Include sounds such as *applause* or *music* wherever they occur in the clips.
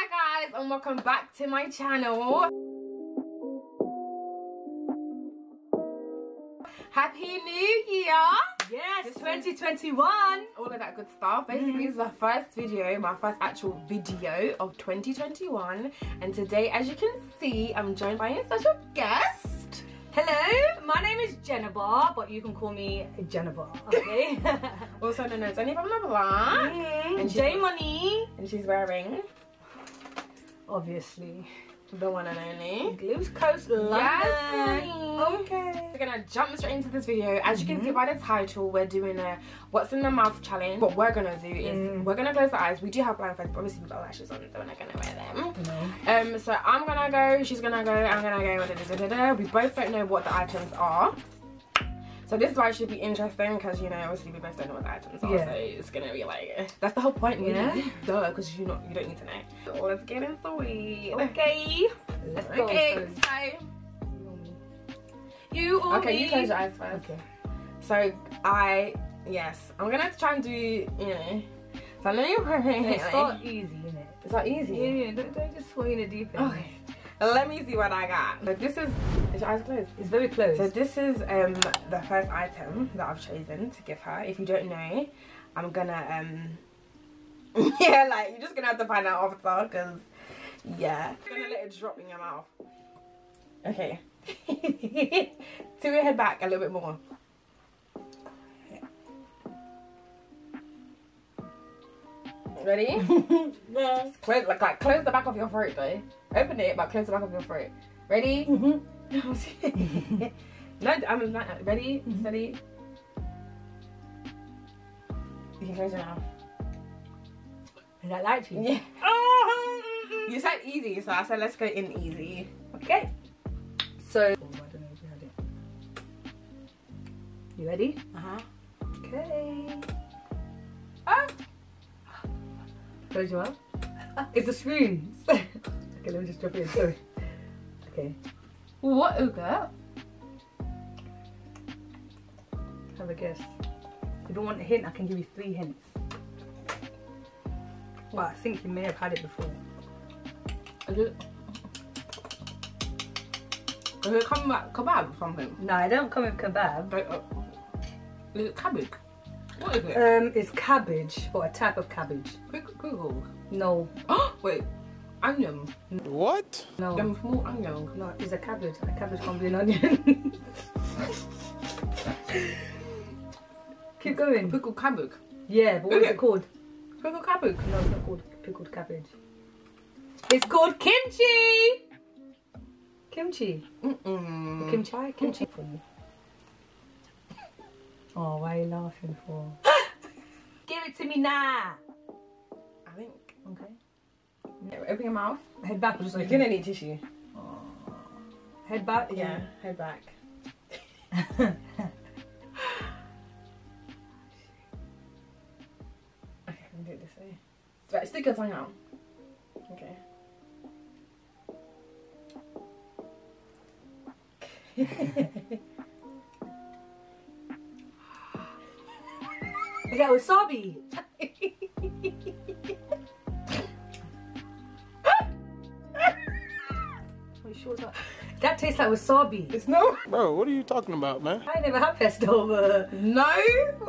Hi guys and welcome back to my channel. Happy New Year! Yes, is- 2021. All of that good stuff. Basically, Mm-hmm. this is the first video, my first actual video of 2021. And today, as you can see, I'm joined by a special guest. Hello, my name is Jennifer, but you can call me Jenna, okay? *laughs* *laughs* Also known as the Block. mm, And J Money, And she's wearing obviously. the one and only. Blues Coast London. Yes, Okay. We're gonna jump straight into this video. As you can Mm-hmm. see by the title, we're doing a what's in the mouth challenge. What we're gonna do is Mm. we're gonna close our eyes. We do have blindfolds, but obviously we've got lashes on, so we're not gonna wear them. No. Um, so I'm gonna go, she's gonna go, I'm gonna go. Da, da, da. We both don't know what the items are. So this slide should be interesting because you know obviously we both don't know what the items are, Yeah. so it's gonna be like that's the whole point, you know? Duh, because you not you don't need to know. So let's get into it. Oh. Okay. Let's go. Okay, so you or okay, you close your eyes first. Okay. So I yes, I'm gonna try and do you know. So let me It's not easy, innit? It's not easy. Yeah, yeah, don't, don't just swing in the deep end. Okay. Let me see what I got. So this is is your eyes closed? It's very close. So this is um the first item that I've chosen to give her. If you don't know, I'm gonna um *laughs* yeah, like you're just gonna have to find out after because yeah. I'm gonna let it drop in your mouth. Okay. *laughs* Tilt your head back a little bit more. Ready? *laughs* yeah. close like, like close the back of your throat though. Open it but close the back of your throat. Ready? *laughs* Mhm. *laughs* no, I'm not ready, steady. You can close your mouth. Is that light to you? Yeah. *laughs* Oh. You said easy, so I said let's go in easy. Okay. So, I don't know if you had it. You ready? Uh-huh. Okay. Ah. Close your mouth. It's a spoon. Okay, let me just drop it in. Sorry. Okay. What is that? Have a guess. If you don't want a hint, I can give you three hints. Well, I think you may have had it before. Is it Is it kebab, kebab or something? No, I don't come with kebab. Like, uh, is it cabbage? What is it? Um, it's cabbage, but a type of cabbage. Google. No, *gasps* Wait, onion. What? no, Them small onions. no. It's a cabbage. A cabbage can't be an onion. *laughs* Keep going. Pickled cabbage. Yeah, but what is Okay. it called? Pickled cabbage. No, it's not called pickled cabbage. It's called kimchi. Kimchi. Mm-mm. Kimchi. Kimchi for you. Oh, why are you laughing for? *gasps* Give it to me now. I think. Okay. Yeah, open your mouth. Head back. Just You're like gonna need tissue. head back. Yeah, head back. *laughs* Okay, I'm gonna do it this way. Right, stick your tongue out. Okay. *laughs* You got wasabi. *laughs* That tastes like wasabi. It's no. Bro, what are you talking about, man? I never had pesto. but- No.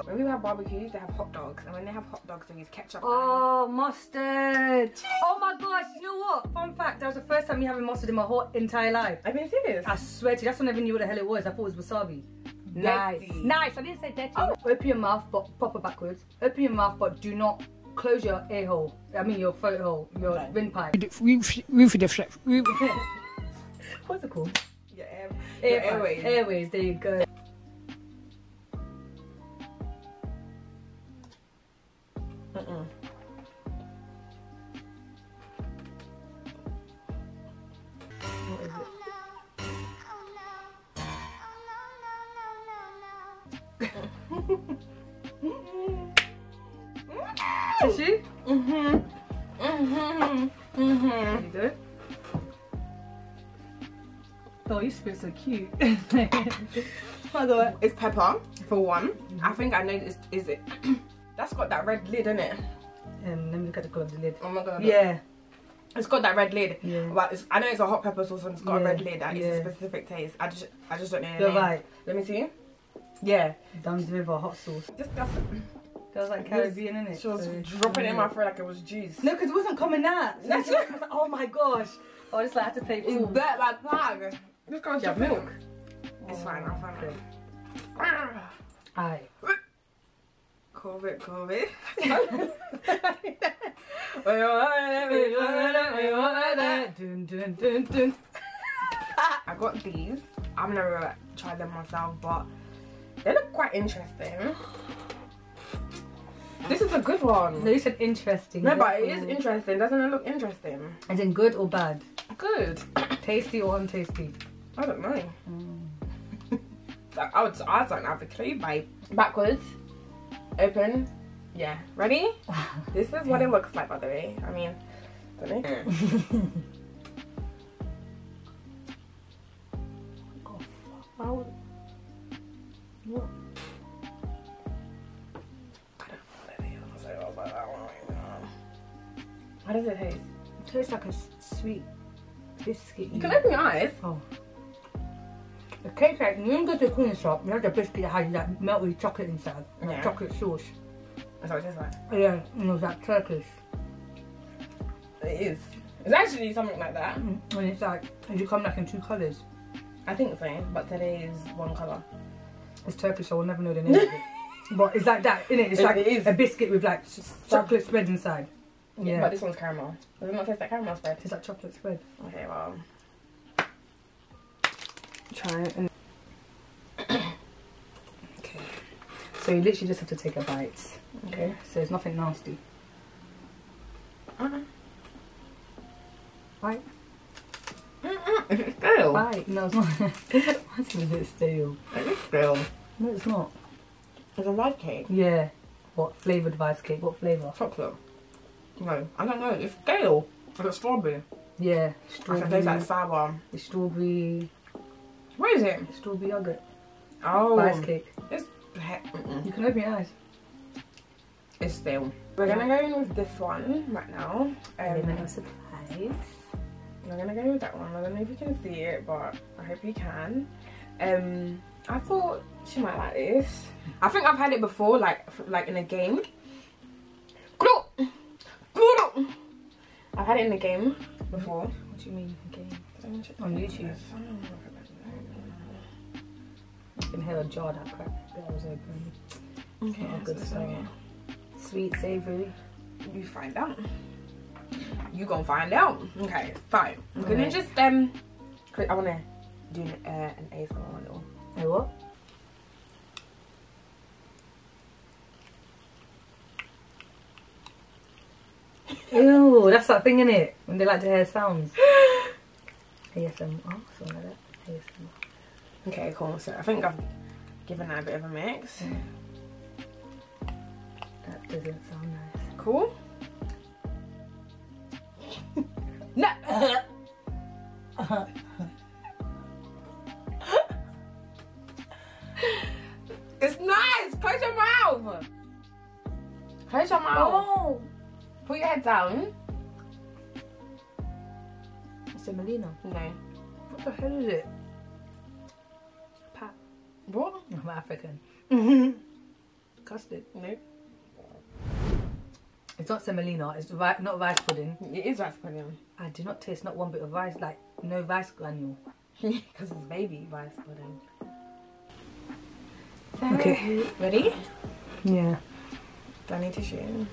When we have barbecues, they have hot dogs, and when they have hot dogs, they use ketchup. Oh, mustard. Oh my gosh, you know what? Fun fact, that was the first time me having mustard in my whole entire life. I mean, serious. I swear to you, that's when I never knew what the hell it was. I thought it was wasabi. Nice. Dirty. Nice. I didn't say dirty. Oh. Open your mouth, but proper backwards. Open your mouth, but do not close your ear hole. I mean your throat hole, your Okay. windpipe. *laughs* What's it called? Your, air, your Airways. airways. There you go. Mm-mm. What is it? *laughs* Tissue? Mhm. Mhm. Mhm. There you go. Oh, you smell so cute. *laughs* It's pepper for one. I think I know this. Is it? *clears throat* That's got that red lid in it. Um, let me look at the colour of the lid. Oh my god. Yeah. It's got that red lid. Yeah. But it's, I know it's a hot pepper sauce and it's got a red lid and it's a specific taste. I just I just don't know You're name. right. Let me see. Yeah. Dunn's River hot sauce. Disgusting. Feels like Caribbean, innit? She was So- dropping it in my throat like it was juice. No, because it wasn't coming out. So That's *laughs* like, oh my gosh. I just like I had to play It's burnt like that. This goes Do you have milk? It's fine, I'll find Okay. out. Aye. COVID, COVID. Dun, *laughs* dun, dun, dun. I got these. I've never tried them myself, but they look quite interesting. This is a good one. No, you said interesting. No, but it is interesting. Doesn't it look interesting? Is it good or bad? Good. Tasty or untasty? I don't know. So I would. I don't have a clue. By backwards, open. Yeah. Ready? *laughs* This is what it looks like, by the way. I mean, don't know. Mm. *laughs* Oh, How? What? How does it taste? It tastes like a sweet biscuit. You can open your eyes. Oh. The cake like you go to the corner shop, you have the biscuit that has that melted chocolate inside, and Yeah. chocolate sauce. That's what it tastes like. Yeah, and it was like Turkish. It is. It's actually something like that. Mm, And it's like, and you come like in two colours. I think so, but today is one color. It's Turkish, so we'll never know the name of it. *laughs* But it's like that, it? It's It like is. a biscuit with like chocolate spread inside. Yeah. But this one's caramel. Does it not taste like caramel spread? It's like chocolate spread. Okay, well. Try it. And Okay. So you literally just have to take a bite. okay. So it's nothing nasty. Uh-uh. Bite. It's stale. Bite. No, it's not. *laughs* Why is it stale? It is stale. No, it's not. It's a rice cake. Yeah. What flavoured vice cake? What flavour? Chocolate. No, I don't know. It's stale. It's strawberry. Yeah. I can Strawberry. taste like sour. It's strawberry. Where is it? Strawberry yogurt. Oh. Vice cake. It's, mm-mm. You can open your eyes. it's stale. We're gonna go in with this one right now. Element Um, of surprise. We're gonna go in with that one. I don't know if you can see it, but I hope you can. Um, I thought she might like this. I think I've had it before, like like in a game. I've had it in a game before. What do you mean? Okay. On YouTube. Hear a jar that cracked. That was open. Okay, Not a good so. Sweet, savoury. You find out. You gonna find out. Okay, fine. I'm gonna Alright. just um, I wanna do an, uh, an ASMR little. Hey, what? Ew, that's that thing in it when they like to hear sounds. *gasps* ASMR, something like that. ASMR. Okay, cool. So I think I've given that a bit of a mix. That doesn't sound nice. Cool. no. *laughs* it's nice. Close your mouth. Close your mouth. Oh, Put your head down. semolina. No. What the hell is it? I'm African. *laughs* Custard. No. It's not semolina. It's ri- not rice pudding. It is rice pudding. I do not taste not one bit of rice. Like no rice granule. *laughs* Because it's baby rice pudding. Okay. Ready? Yeah. Do I need tissue?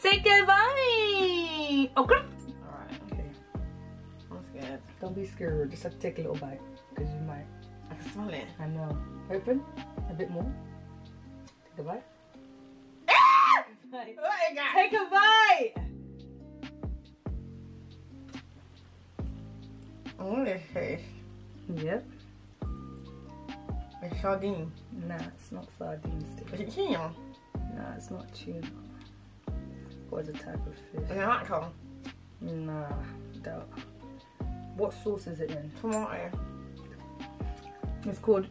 Say goodbye. Okay. Alright. Okay. I'm scared. Don't be scared. Just have to take a little bite because you might. Smell it. I know. Open a bit more. Take a bite. *laughs* Take a bite! I want this fish. Yep. It's sardine. Nah, it's not sardine Is it tuna? Nah, it's not tuna. What is a type of fish? Is it mackerel? Nah, doubt. What sauce is it in? Tomato. It's called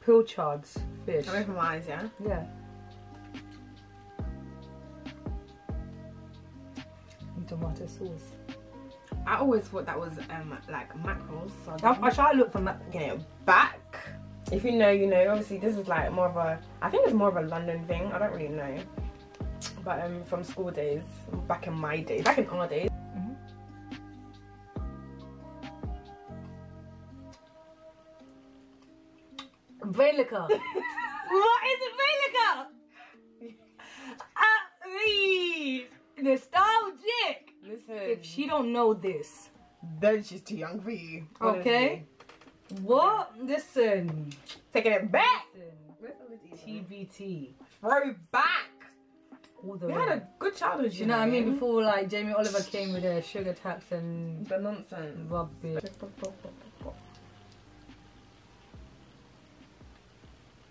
pilchards fish. I'm open my eyes, yeah? Yeah. And tomato sauce. I always thought that was um like mackerel. So I, I try to look for ma- getting it back. If you know, you know. Obviously, this is like more of a. I think it's more of a London thing. I don't really know. But um, from school days, back in my days, back in our days. Velica. *laughs* what is it, Velica? Ah, ee, nostalgic. Listen, If she don't know this, then she's too young for you. okay? What? Listen. Taking it back. Listen. TBT. Throw back. All the We way. had a good childhood. Do you know what I mean? Before like Jamie Oliver came with her sugar tax and the nonsense. rubbish.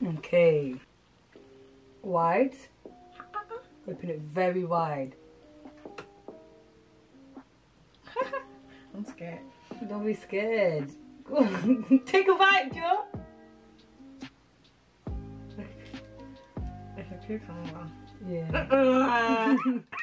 Okay. Wide. Uh-huh. Open it very wide. *laughs* I'm scared. Don't be scared. *laughs* Take a bite, Joe. It's a cucumber. Yeah. Uh-uh. *laughs*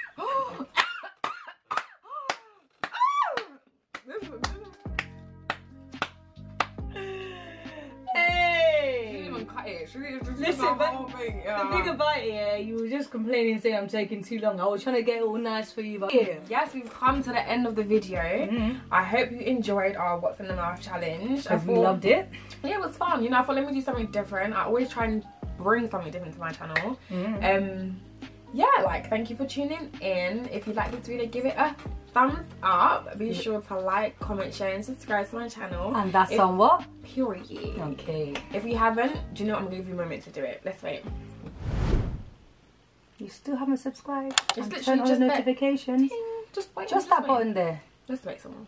it. She Listen, the but thing. The Yeah. thing about it, yeah, you were just complaining saying I'm taking too long. I was trying to get it all nice for you, but yeah. Yes, we've come to the end of the video. Mhm. I hope you enjoyed our What's in the Mouth challenge. I thought- loved it. Yeah, it was fun. You know, I thought let me do something different. I always try and bring something different to my channel. Mhm. Um, yeah, like thank you for tuning in. If you like this video, give it a thumbs up. Be sure to like, comment, share, and subscribe to my channel. And that's If- on what? Period. Okay. If you haven't, do you know what? I'm gonna give you a moment to do it. Let's wait. You still haven't subscribed? Just and literally turn on the just that- notifications. Just wait. Just that wait. button there. Let's wait some more.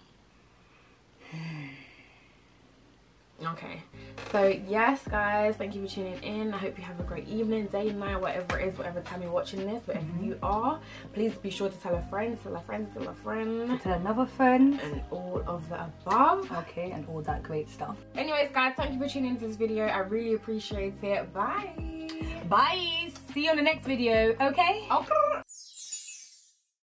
Okay, so yes, guys, thank you for tuning in. I hope you have a great evening, day, night, whatever it is, whatever time you're watching this, wherever mm-hmm. you are. Please be sure to tell a friend, tell a friend, tell a friend, Tell another friend. and all of the above. Okay, and all that great stuff. Anyways, guys, thank you for tuning into this video. I really appreciate it. Bye. Bye. See you on the next video. Okay. Okay.